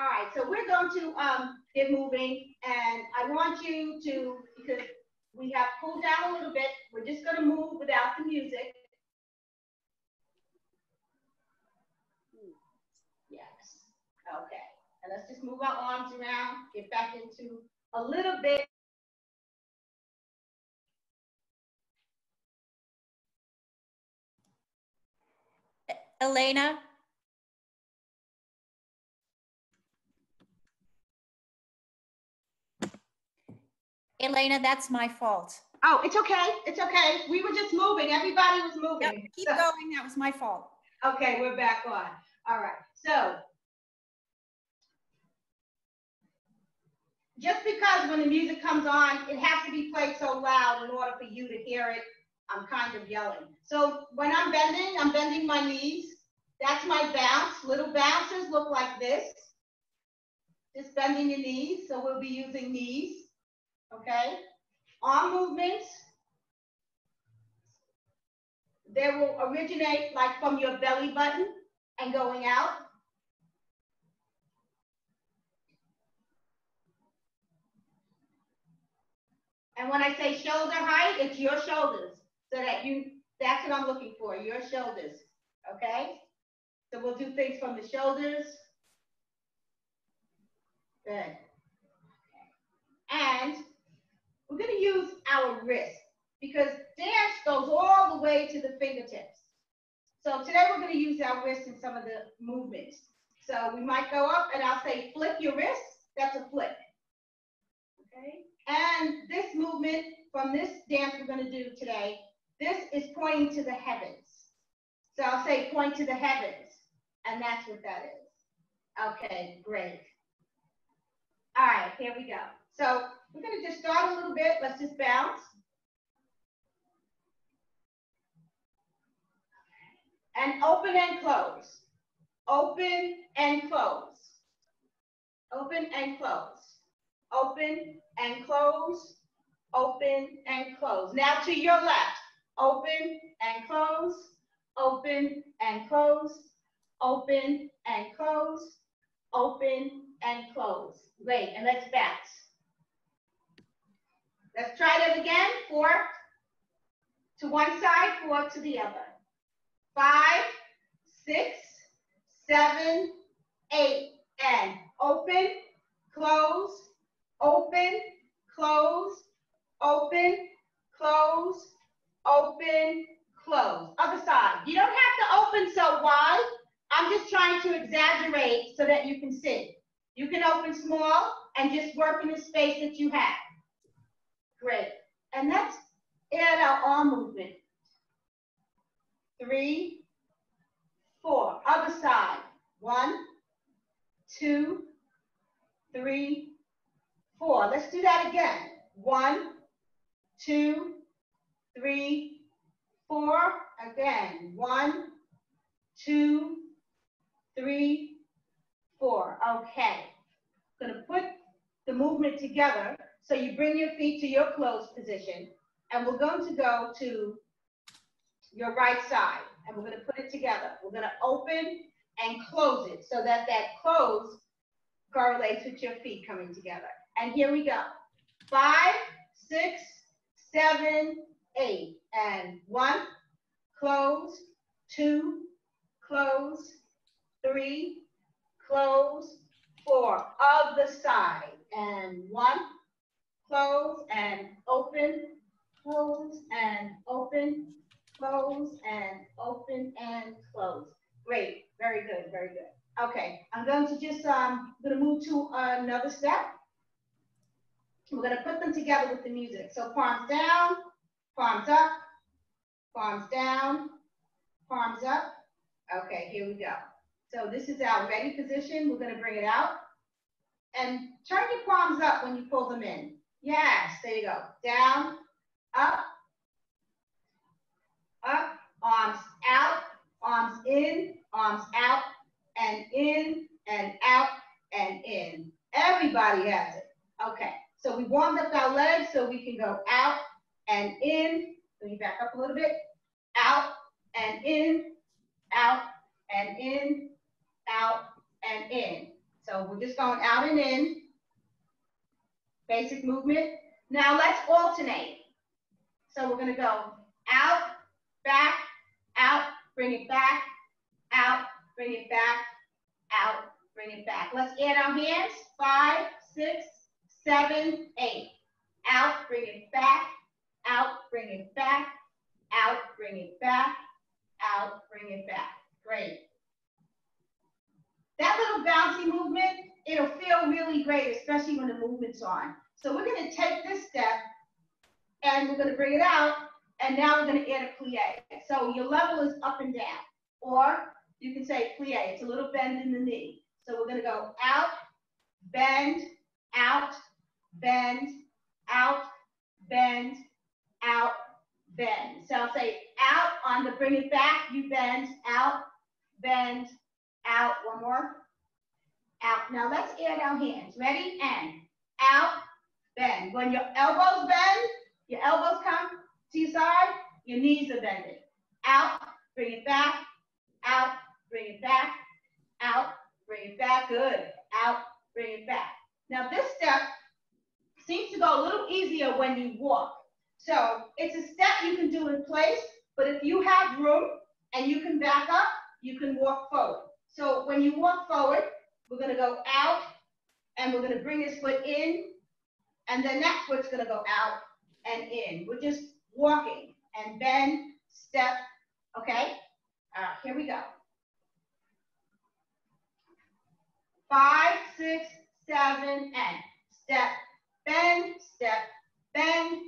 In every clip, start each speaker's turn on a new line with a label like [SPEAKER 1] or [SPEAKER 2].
[SPEAKER 1] All right, so we're going to um, get moving, and I want you to, because we have cooled down a little bit, we're just going to move without the music. Yes, okay. And let's just move our arms around, get back into a little bit
[SPEAKER 2] Elena? Elena, that's my fault.
[SPEAKER 1] Oh, it's okay. It's okay. We were just moving. Everybody was moving.
[SPEAKER 2] Yep, keep so, going. That was my fault.
[SPEAKER 1] Okay, we're back on. All right. So just because when the music comes on, it has to be played so loud in order for you to hear it I'm kind of yelling. So when I'm bending, I'm bending my knees. That's my bounce. Little bounces look like this. Just bending your knees. So we'll be using knees. Okay. Arm movements. They will originate like from your belly button and going out. And when I say shoulder height, it's your shoulders so that you, that's what I'm looking for, your shoulders, okay? So we'll do things from the shoulders. Good. And our wrist because dance goes all the way to the fingertips. So today we're gonna use our wrist in some of the movements. So we might go up and I'll say flip your wrist, that's a flip. Okay, and this movement from this dance we're gonna do today this is pointing to the heavens. So I'll say point to the heavens, and that's what that is. Okay, great. All right, here we go. So we're gonna just start a little bit. Let's just bounce. And open and close. Open and close. Open and close. Open and close. Open and close. Now to your left open and close, open and close, open and close, open and close. Great, and let's bounce. Let's try that again. Four to one side, four to the other. Five, six, seven, eight, and open, close, open, close, open, close, open, close. Other side. You don't have to open so wide. I'm just trying to exaggerate so that you can see. You can open small and just work in the space that you have. Great. And let's add our arm movement. Three, four. Other side. One, two, three, four. Let's do that again. One, two, three, four. Again, one, two, three, four. Okay. Gonna put the movement together. So you bring your feet to your closed position and we're going to go to your right side and we're gonna put it together. We're gonna open and close it so that that close correlates with your feet coming together. And here we go. Five, six, seven, eight. And one, close, two, close, three, close, four. Of the side. And one, close and open, close and open, close and open and close. Great, very good, very good. Okay, I'm going to just, um, I'm gonna move to another step. We're gonna put them together with the music. So palms down, palms up, palms down, palms up. Okay, here we go. So this is our ready position. We're gonna bring it out. And turn your palms up when you pull them in. Yes, there you go. Down, up, up, arms out, arms in, arms out, and in, and out, and in. Everybody has it. Okay, so we warmed up our legs so we can go out and in. Let me back up a little bit. Out and in, out and in, out and in. So we're just going out and in. Basic movement. Now let's alternate. So we're gonna go out, back, out, bring it back, out, bring it back, out, bring it back. Let's add our hands. Five, six, seven, eight. Out, bring it back, out, bring it back, out, bring it back, out, bring it back. Great. That little bouncy movement, it'll feel really great, especially when the movement's on. So we're gonna take this step and we're gonna bring it out, and now we're gonna add a plie. So your level is up and down, or you can say plie, it's a little bend in the knee. So we're gonna go out, bend, out, bend, out, bend, out, bend. So I'll say out on the bring it back, you bend, out, bend, out, one more, out. Now let's add our hands. Ready? And out, bend. When your elbows bend, your elbows come to your side, your knees are bending. Out, bring it back, out, bring it back, out, bring it back, good. Out, bring it back. Now this step seems to go a little easier when you walk. So it's a step you can do in place, but if you have room and you can back up, you can walk forward. So when you walk forward, we're gonna go out and we're gonna bring this foot in and then that foot's gonna go out and in. We're just walking and bend, step, okay? All right, here we go. Five, six, seven, and step, bend, step, bend,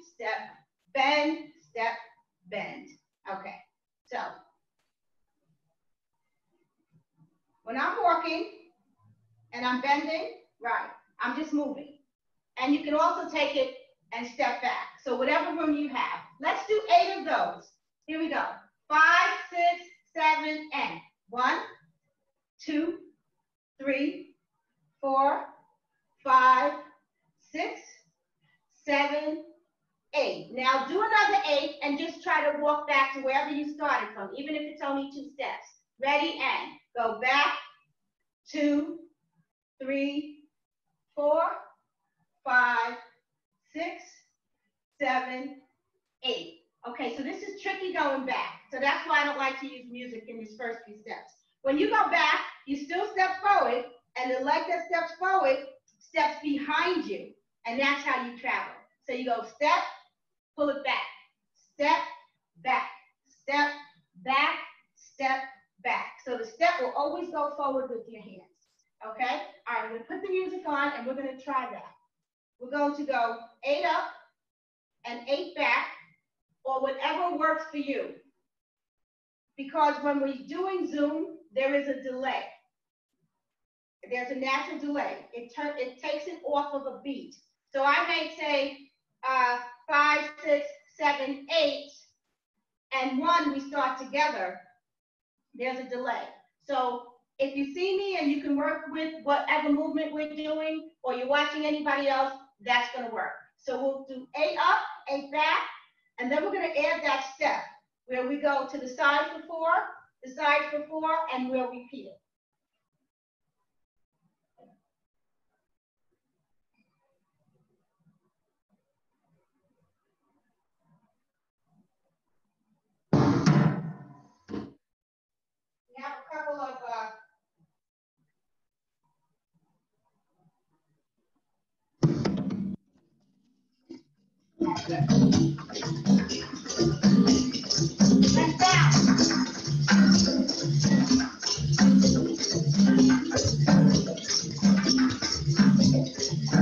[SPEAKER 1] eight back, and then we're going to add that step where we go to the side for four, the side for four, and we'll repeat it. We have a couple of uh, Let's bounce. Let's get ready to warm up. So while we're bouncing, moving, yes. Right there.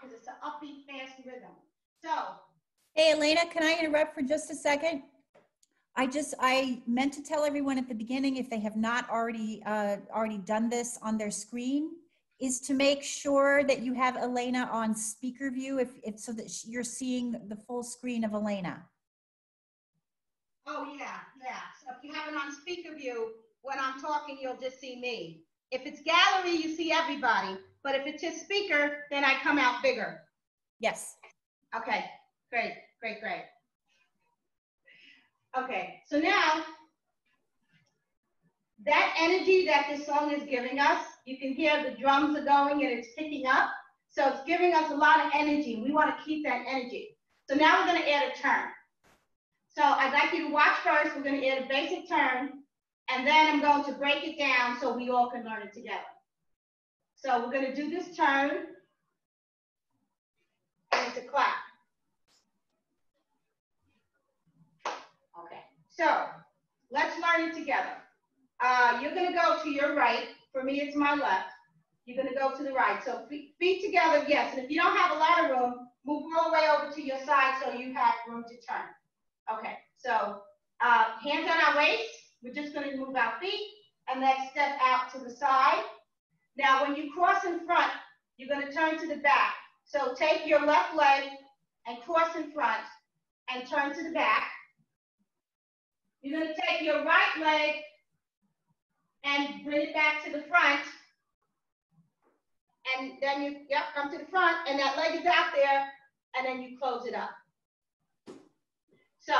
[SPEAKER 1] because it's an upbeat, fast rhythm. So,
[SPEAKER 2] Hey, Elena, can I interrupt for just a second? I just, I meant to tell everyone at the beginning, if they have not already, uh, already done this on their screen, is to make sure that you have Elena on speaker view if, if, so that you're seeing the full screen of Elena.
[SPEAKER 1] oh yeah, yeah. So if you have it on speaker view, when I'm talking, you'll just see me. If it's gallery, you see everybody. But if it's just speaker, then I come out bigger.
[SPEAKER 2] Yes.
[SPEAKER 1] Okay, great, great, great. Okay, so now that energy that this song is giving us, you can hear the drums are going and it's picking up. So it's giving us a lot of energy. We want to keep that energy. So now we're going to add a turn. So I'd like you to watch first. We're going to add a basic turn, and then I'm going to break it down so we all can learn it together. So we're going to do this turn, and a clap. Okay, so let's learn it together. Uh, you're gonna go to your right. For me, it's my left. You're gonna go to the right. So feet, feet together, yes. And if you don't have a lot of room, move all the way over to your side so you have room to turn. Okay, so uh, hands on our waist. We're just gonna move our feet and then step out to the side. Now, when you cross in front, you're gonna turn to the back. So take your left leg and cross in front and turn to the back. You're gonna take your right leg and bring it back to the front. And then you, yep, come to the front and that leg is out there and then you close it up. So,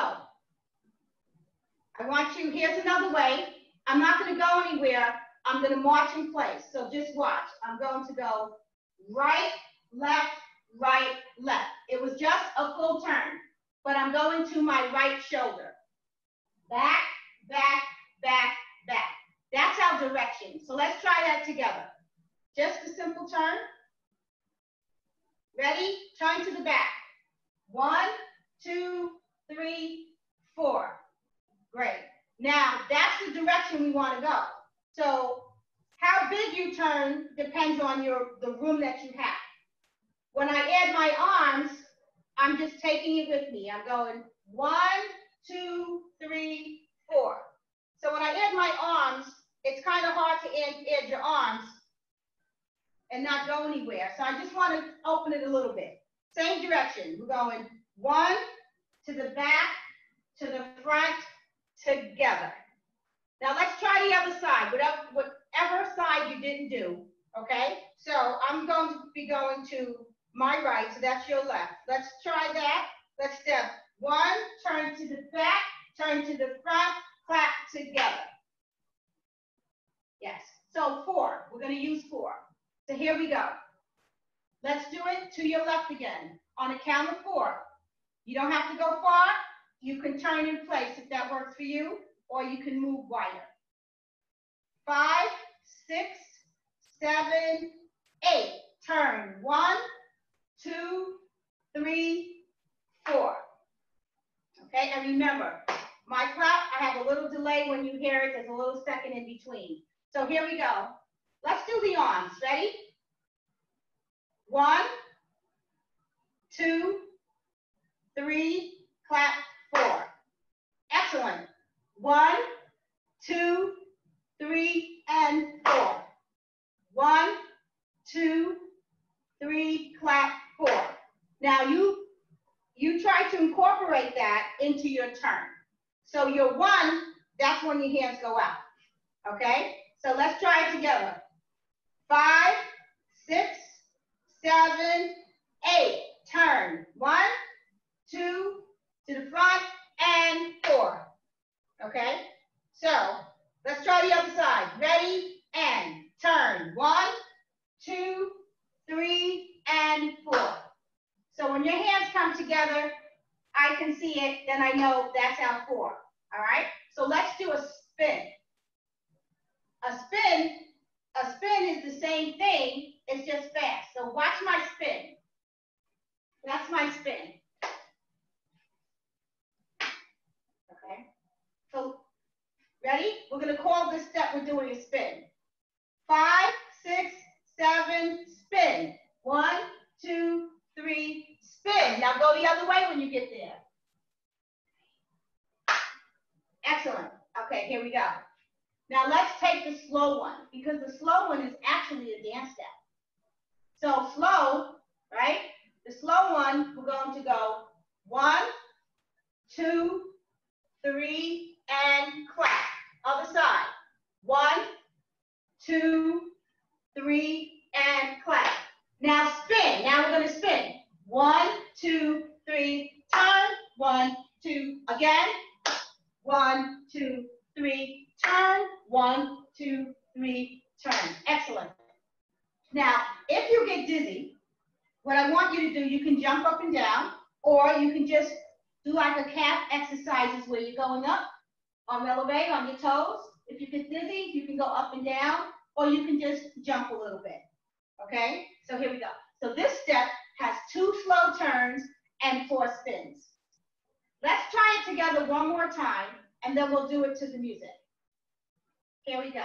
[SPEAKER 1] I want you, here's another way. I'm not gonna go anywhere. I'm gonna march in place. So just watch. I'm going to go right, left, right, left. It was just a full turn, but I'm going to my right shoulder. Back, back, back, back. That's our direction. So let's try that together. Just a simple turn. Ready? Turn to the back. One, two, three, four. Great. Now, that's the direction we want to go. So how big you turn depends on your the room that you have. When I add my arms, I'm just taking it with me. I'm going one, two, three, four. So when I add my arms, it's kind of hard to add, add your arms and not go anywhere. So I just want to open it a little bit. Same direction. We're going one to the back, to the front, together. Now let's try the other side, whatever, whatever side you didn't do, okay? So I'm going to be going to my right, so that's your left. Let's try that. Let's step one, turn to the back, turn to the front, clap together. Yes, so four, we're gonna use four. So here we go. Let's do it to your left again. On a count of four. You don't have to go far. You can turn in place if that works for you, or you can move wider. Five, six, seven, eight. Turn. One, two, three, four. Okay, and remember, my clap, I have a little delay when you hear it. There's a little second in between. So here we go. Let's do the arms. Ready? One, two, three, clap, four. Excellent. One, two, three, and four. One, two, three, clap, four. Now you, you try to incorporate that into your turn. So your one, that's when your hands go out. Okay? So let's try it together. Five, six, seven, eight. Turn. One, two, to the front, and four. Okay? So let's try the other side. Ready? And turn. One, two, three, and four. So when your hands come together, I can see it, then I know that's our four. All right? So let's do a spin. A spin, a spin is the same thing, it's just fast. So watch my spin. That's my spin. Okay? So ready? We're gonna call this step we're doing a spin. Five, six, seven, spin. One, Now go the other way when you get there. Excellent. Okay, here we go. Now let's take the slow one because the slow one is actually a dance step. So slow, right? The slow one, we're going to go one, two, three, and clap. Other side. One, two, three, and clap. Now spin. Now we're going to spin. One, two, three, turn. One, two, again. One, two, three, turn. One, two, three, turn. Excellent. Now, if you get dizzy, what I want you to do, you can jump up and down, or you can just do like a calf exercises where you're going up on releve on your toes. If you get dizzy, you can go up and down, or you can just jump a little bit. Okay, so here we go. So this step has two slow turns and four spins. Let's try it together one more time, and then we'll do it to the music. Here we go.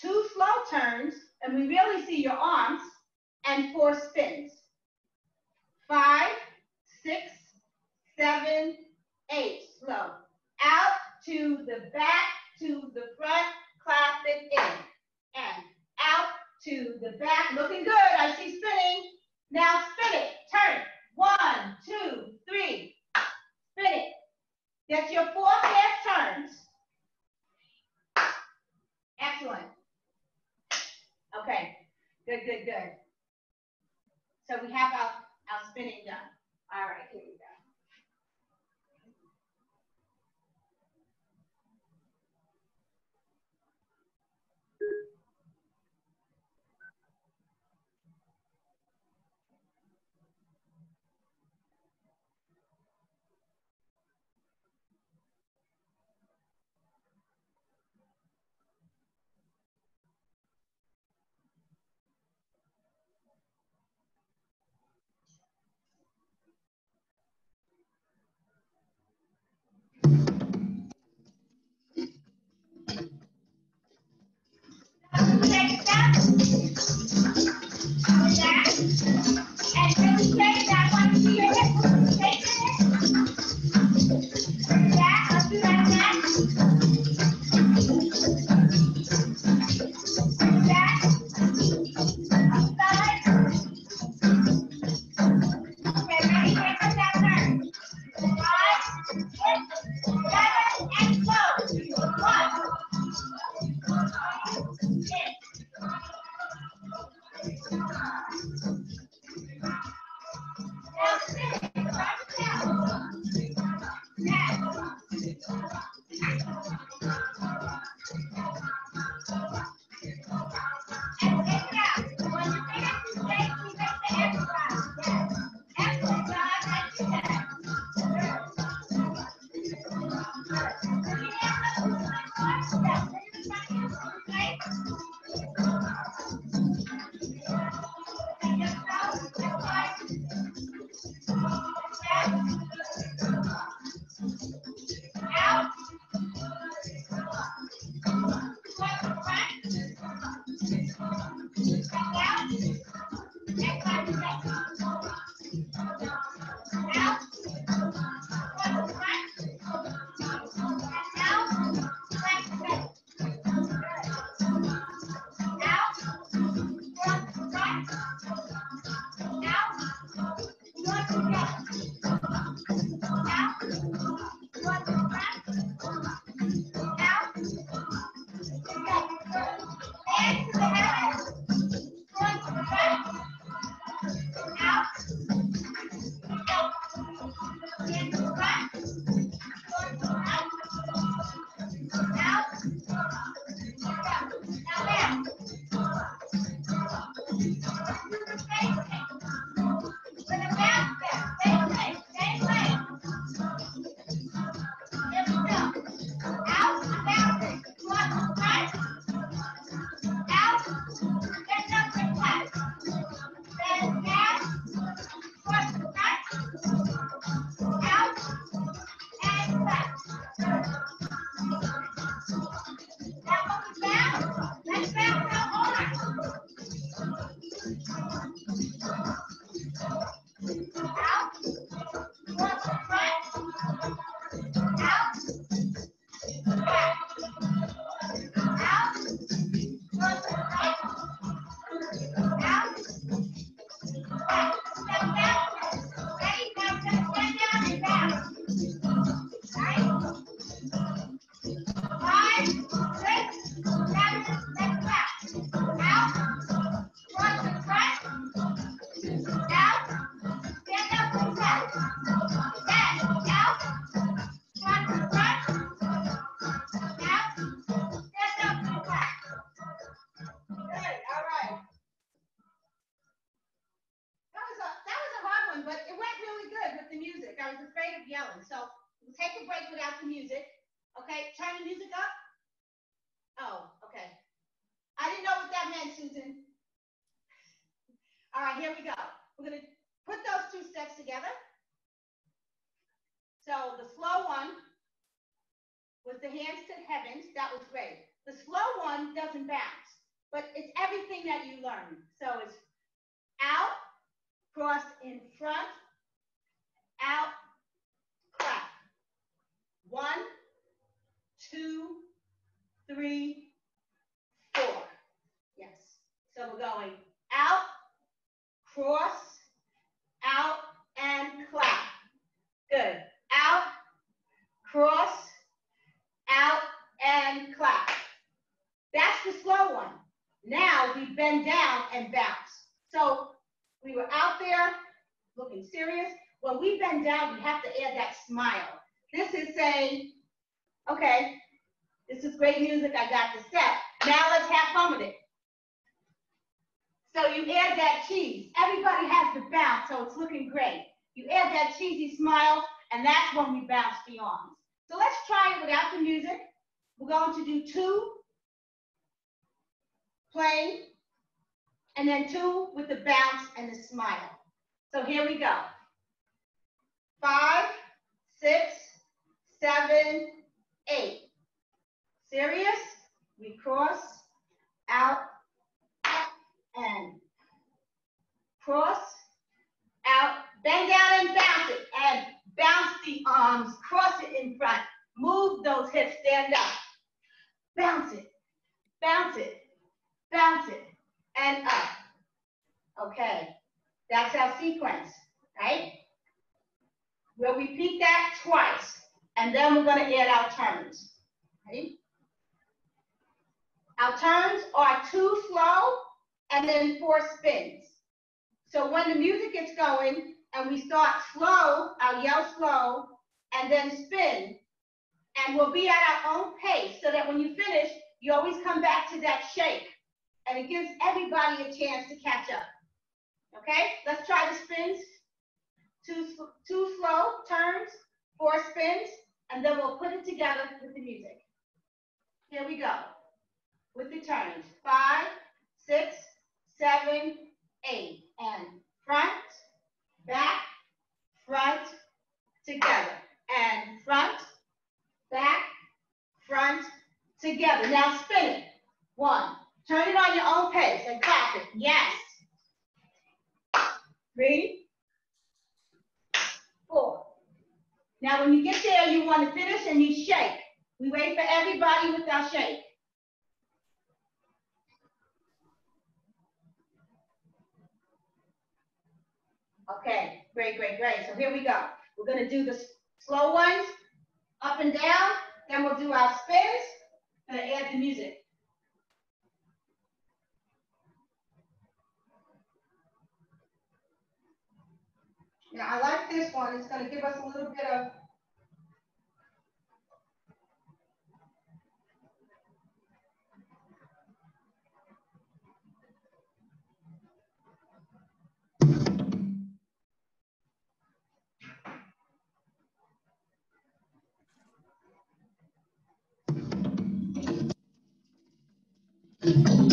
[SPEAKER 1] Two slow turns, and we really see your arms, and four spins. Five, six, seven, eight. Slow. Out to the back, to the front, clap it in. And out to the back. Looking good. I see spinning. Now spin it. Turn. One, two, three. Spin it. That's your four fast turns. Excellent. Okay. Good, good, good. So we have our, our spinning done. All right, here we go. So let's try it without the music. We're going to do two plain, and then two with the bounce and the smile. So here we go. Five, six, seven, eight. Serious? We cross, out, and cross, out, bend down and bounce it, and bounce the arms, cross it in front, move those hips, stand up, bounce it, bounce it, bounce it, and up. Okay, that's our sequence, right? We'll repeat that twice, and then we're gonna add our turns, right? Our turns are two slow and then four spins. So when the music gets going and we start slow, I'll yell slow and then spin. And we'll be at our own pace so that when you finish, you always come back to that shake. And it gives everybody a chance to catch up. Okay, let's try the spins. Two, two slow turns, four spins, and then we'll put it together with the music. Here we go with the turns. Five, six, seven, eight. And front, back, front, together. And front, back, front, together. Now spin it. One. Turn it on your own pace and clap it. Yes. Three, four. Now when you get there, you want to finish and you shake. We wait for everybody with our shake. Okay, great, great, great. So here we go. We're gonna do the slow ones, up and down, then we'll do our spins, and add the music. Now I like this one, it's gonna give us a little bit of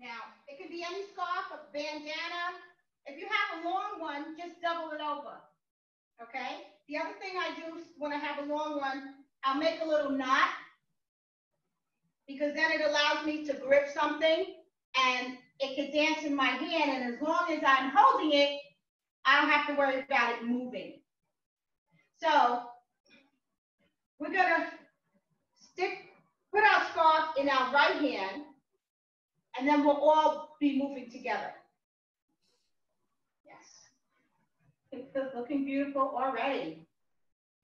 [SPEAKER 1] Now, it could be any scarf, a bandana. If you have a long one, just double it over. Okay? The other thing I do when I have a long one, I'll make a little knot because then it allows me to grip something and it can dance in my hand. And as long as I'm holding it, I don't have to worry about it moving. So we're gonna stick, put our scarf in our right hand and then we'll all be moving together. Yes. It's looking beautiful already.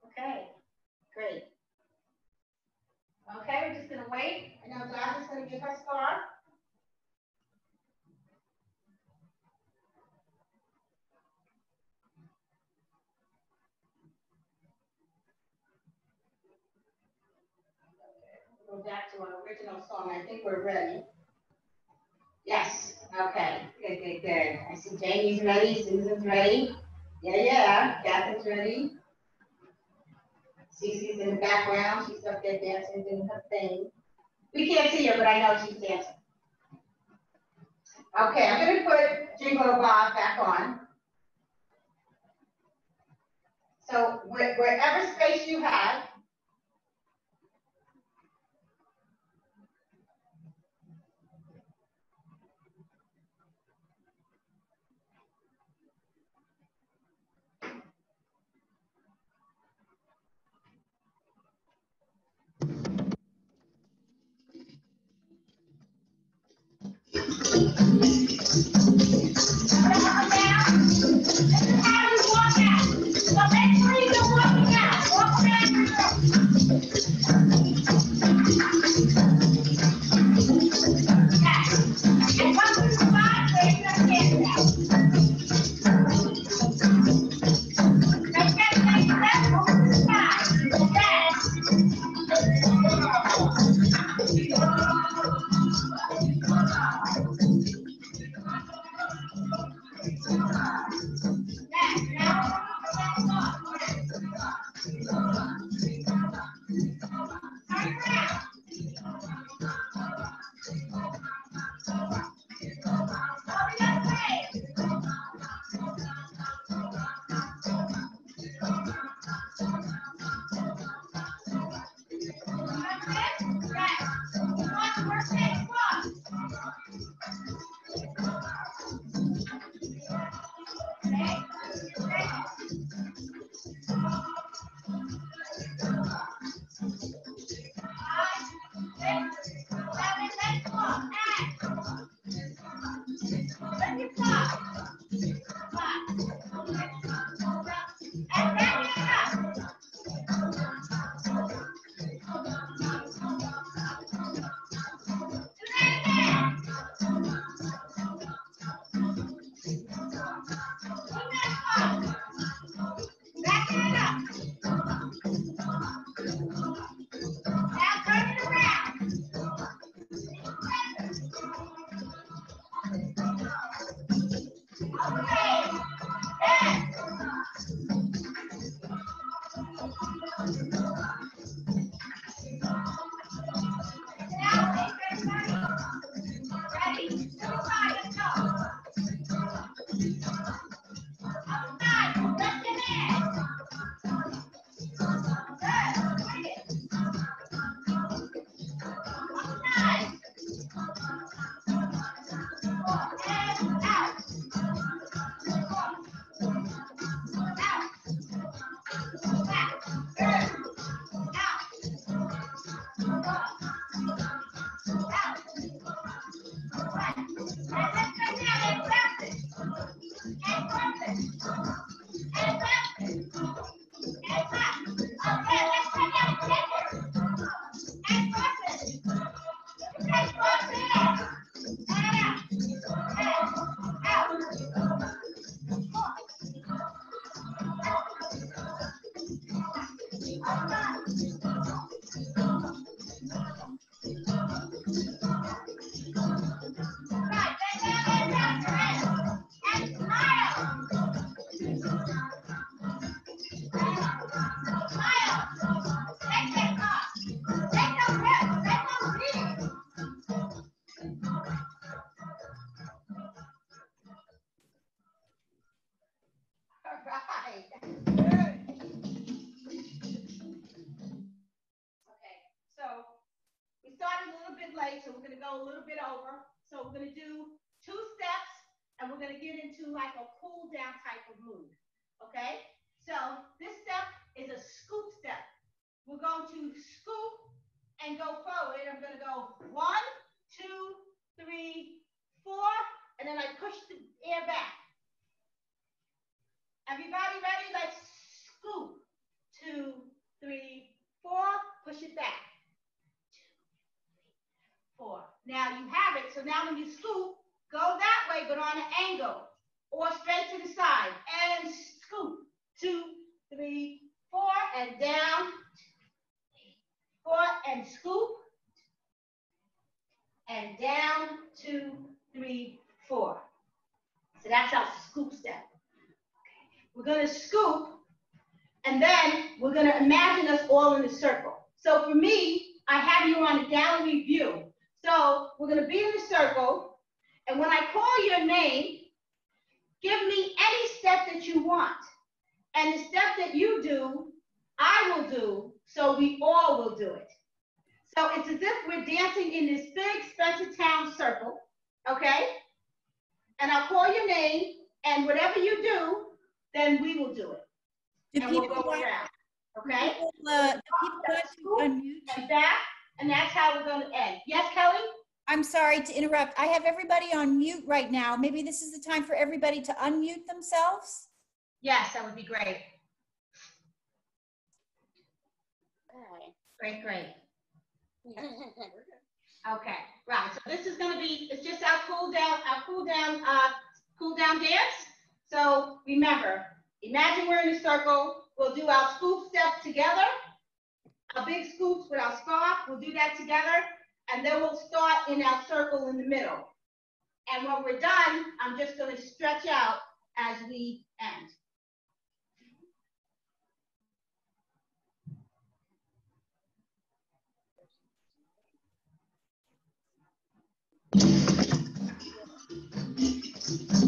[SPEAKER 1] Okay, great. Okay, we're just gonna wait. I know Dodger's gonna give her scarf. Back to our original song. I think we're ready. Yes, okay, good, good, good. I see Jamie's ready, Susan's ready. Yeah, yeah, Catherine's ready. Cece's in the background, she's up there dancing, doing her thing. We can't see her, but I know she's dancing. Okay, I'm gonna put Jingle Bob back on. So where- wherever space you have, Thank you.
[SPEAKER 2] interrupt. I have everybody on mute right now. Maybe this is the time for everybody to unmute themselves.
[SPEAKER 1] Yes, that would be great. Great, great. okay, right. So this is going to be, it's just our cool down, our cool down, uh, cool down dance. So remember, imagine we're in a circle. We'll do our scoop step together. A big scoops with our scarf. We'll do that together and then we'll start in our circle in the middle. And when we're done, I'm just gonna stretch out as we end.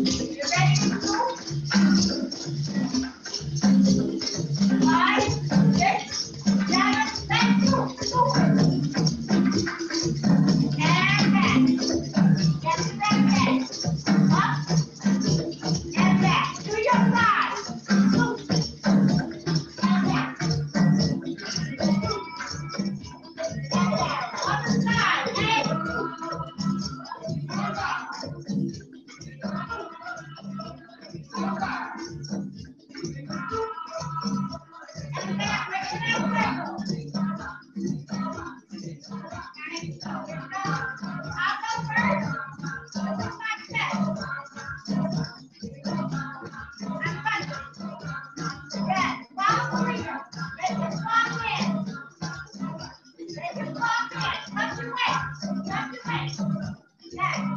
[SPEAKER 1] You ready?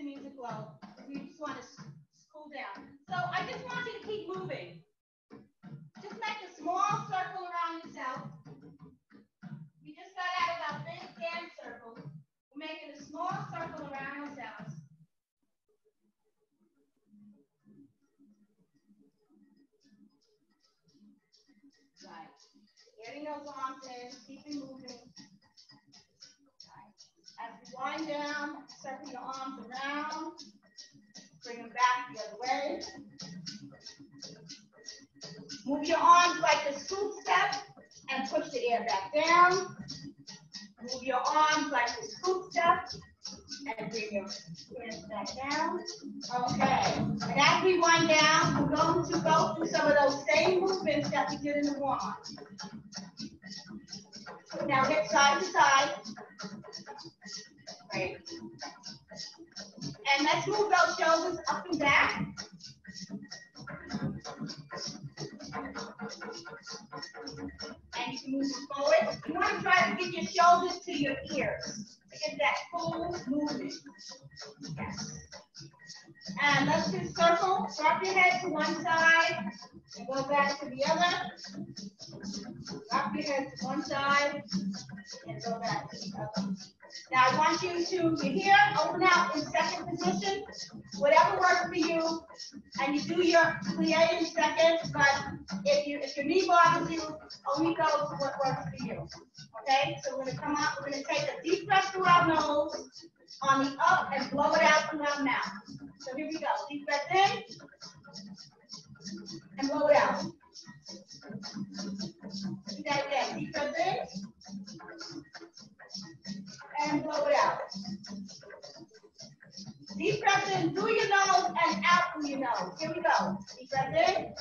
[SPEAKER 1] the music low. We just want to cool down. So I just want you to keep moving. Just make a small circle around yourself. We just got out of our big dance circle. We're making a small circle around ourselves. Right. Getting those arms in, down. Move your arms like a scoop step and bring your hands back down. Okay. And as we wind down, we're going to go through some of those same movements that we did in the warm-up. Now hip side to side. Great. And let's move those shoulders up and back. And you move forward. You want to try to get your shoulders to your ears. Get that full movement. Yes. And let's do circle. Drop your head to one side and go back to the other. Drop your head to one side and go back to the other. Now I want you to, you're here, open out in second position, whatever works for you, and you do your plie in second, but if you, if your knee bothers you, only go to what works for you. Okay, so we're gonna come out, we're gonna take a deep breath through our nose on the up and blow it out from our mouth. So here we go, deep breath in and blow it out. Do that again, deep breath in and blow it out. Deep breath in through your nose and out through your nose. Here we go. Deep breath in.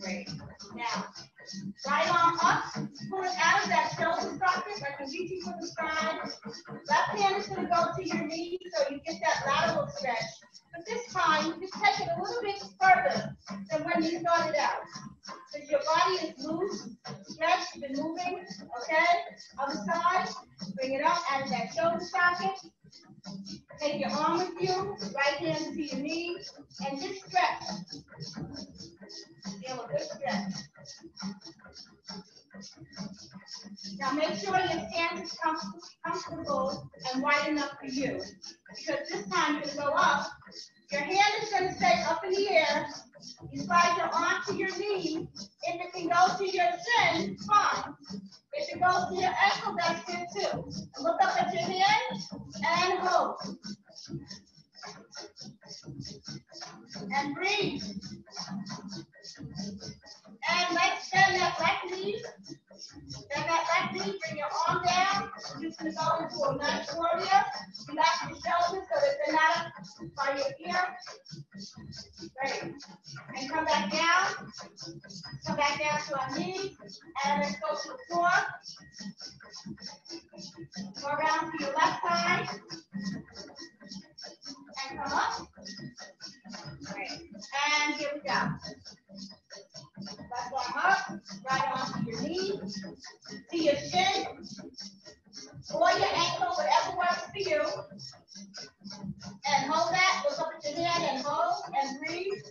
[SPEAKER 1] Great. Now, right arm up, pull it out of that shoulder socket, like you're reaching for the sky. Left hand is gonna go to your knee, so you get that lateral stretch. But this time, you just take it a little bit further than when you started out. Because your body is loose, stretched, been moving, okay? Other side, bring it up out of that shoulder socket. Take your arm with you, right hand to your knee, and just stretch. Feel a good stretch. Now make sure your stance is com- comfortable and wide enough for you. Because this time gonna go up. Your hand is gonna stay up in the air. You slide your arm to your knee. If it can go to your shin, fine. If it goes to your ankle, that's good too. And look up at your hand and hold. And breathe. And let's bend that left knee. Bend that left knee, bring your arm down. Just gonna go into a nice warrior. Relax your shoulders so that they're not by your ear. Great. And come back down. Come back down to our knee. And let's go to the floor. Go around to your left side. And come up. Great. And here we go. Left arm up, right arm to your knee, to your shin, or your ankle, whatever works for you. And hold that, look up at your hand and hold and breathe.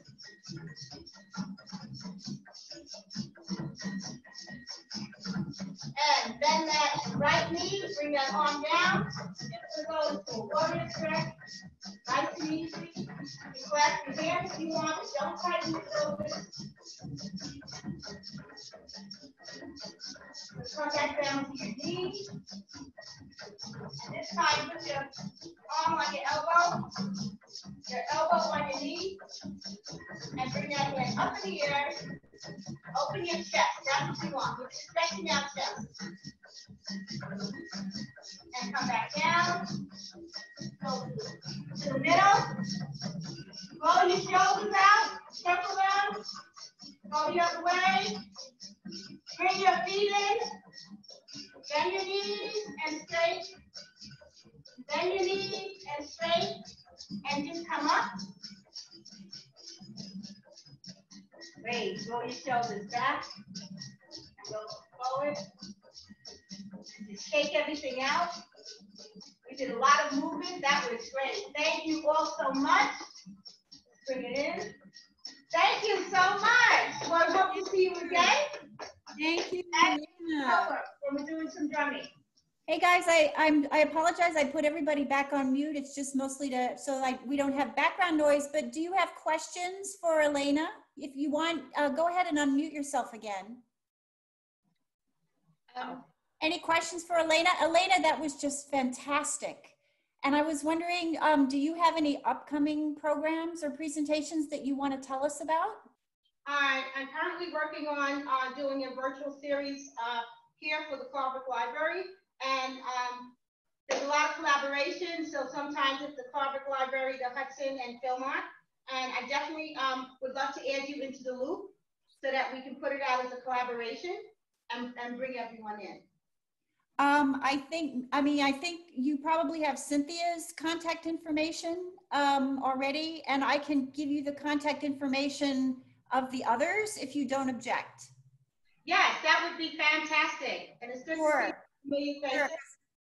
[SPEAKER 1] And bend that right knee, bring that arm down. It's gonna go into a warrior stretch. Nice and easy. You clasp your hands if you want, don't tighten your shoulders. Come back down
[SPEAKER 2] everybody back on mute. It's just mostly to, so like we don't have background noise, but do you have questions for Elena? If you want, uh, go ahead and unmute yourself again.
[SPEAKER 3] Um,
[SPEAKER 2] Any questions for Elena? Elena, that was just fantastic. And I was wondering, um, do you have any upcoming programs or presentations that you want to tell us about?
[SPEAKER 1] I, I'm currently working on, uh, doing a virtual series, uh, here for the Carver Library. And, um, there's a lot of collaboration, so sometimes it's the Carver Library, the Hudson and Philmont. And I definitely, um, would love to add you into the loop so that we can put it out as a collaboration and, and bring everyone in.
[SPEAKER 2] Um, I think, I mean, I think you probably have Cynthia's contact information um, already, and I can give you the contact information of the others if you don't object.
[SPEAKER 1] Yes, that would be fantastic. And it's good to see
[SPEAKER 2] Sure.
[SPEAKER 1] familiar
[SPEAKER 2] Sure.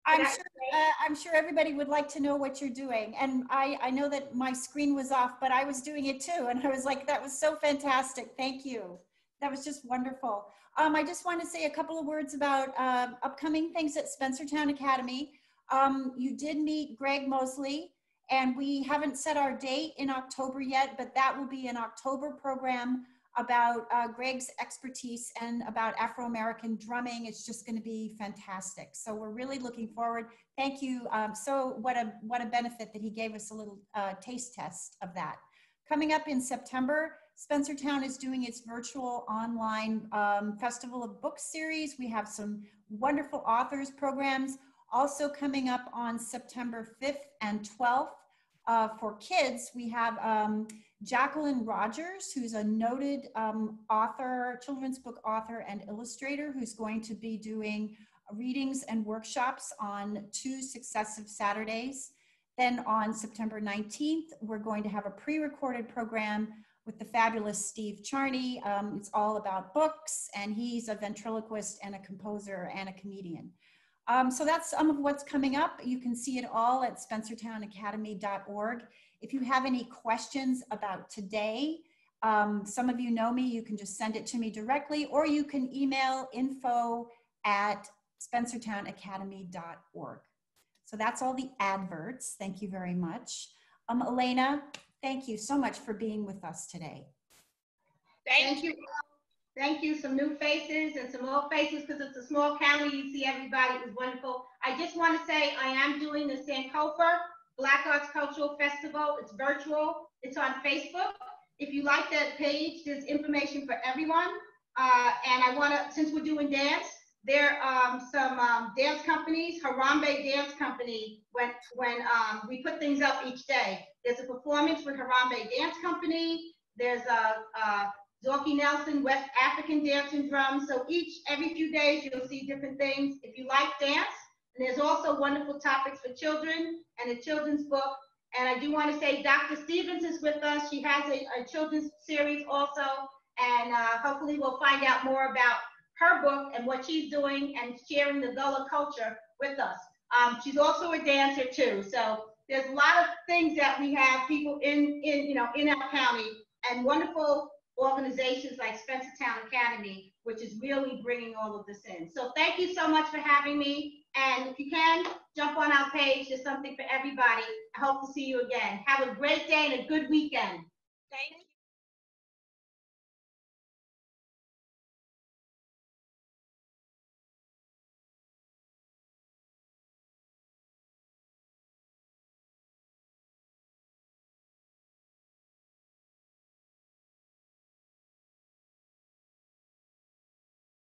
[SPEAKER 2] I'm sure, uh, I'm sure everybody would like to know what you're doing. And I, I know that my screen was off, but I was doing it too. And I was like, that was so fantastic. Thank you. That was just wonderful. Um, I just want to say a couple of words about uh, upcoming things at Spencertown Academy. Um, you did meet Greg Mosley, and we haven't set our date in October yet, but that will be an October program about uh, Greg's expertise and about Afro-American drumming. It's just going to be fantastic. So we're really looking forward. Thank you. Um, so what a what a benefit that he gave us a little uh, taste test of that. Coming up in September, Spencertown is doing its virtual online um, Festival of Books series. We have some wonderful authors programs. Also coming up on September 5th and 12th uh, for kids, we have um, Jacqueline Rogers, who's a noted um, author, children's book author and illustrator, who's going to be doing readings and workshops on two successive Saturdays. Then on September 19th, we're going to have a pre-recorded program with the fabulous Steve Charney. Um, it's all about books, and he's a ventriloquist and a composer and a comedian. Um, so that's some of what's coming up. You can see it all at spencertownacademy.org. If you have any questions about today, um, some of you know me, you can just send it to me directly, or you can email info at spencertownacademy.org. So that's all the adverts. Thank you very much. Um, Elena, thank you so much for being with us today.
[SPEAKER 3] Thank you.
[SPEAKER 1] Thank you. Some new faces and some old faces because it's a small county. You see everybody. It was wonderful. I just want to say I am doing the Sankofa Black Arts Cultural Festival. It's virtual. It's on Facebook. If you like that page, there's information for everyone. Uh, and I want to, since we're doing dance, there are um, some um, dance companies, Harambe Dance Company, when, when um, we put things up each day. There's a performance with Harambe Dance Company. There's a, a Zorky Nelson, West African dance and drum. So each, every few days, you'll see different things. If you like dance, and there's also wonderful topics for children and a children's book. And I do want to say Dr. Stevens is with us. She has a, a children's series also. And uh, hopefully we'll find out more about her book and what she's doing and sharing the Gullah culture with us. Um, she's also a dancer too. So there's a lot of things that we have people in, in, you know, in our county and wonderful organizations like Spencertown Academy, which is really bringing all of this in. So thank you so much for having me. And if you can, jump on our page. There's something for everybody. I hope to see you again. Have a great day and a good weekend.
[SPEAKER 3] Thank